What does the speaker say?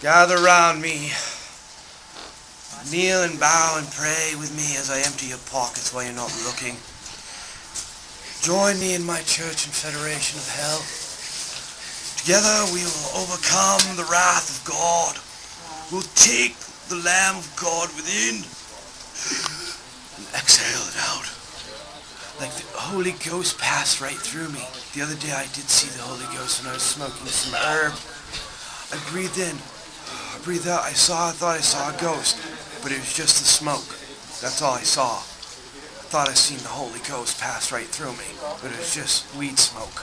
Gather round me. Kneel and bow and pray with me as I empty your pockets while you're not looking. Join me in my church and federation of hell. Together we will overcome the wrath of God. We'll take the Lamb of God within and exhale it out. Like the Holy Ghost passed right through me. The other day I did see the Holy Ghost when I was smoking some herb. I breathed in. I breathed out. I saw, I thought I saw a ghost. But it was just the smoke. That's all I saw. I thought I seen the Holy Ghost pass right through me. But it was just weed smoke.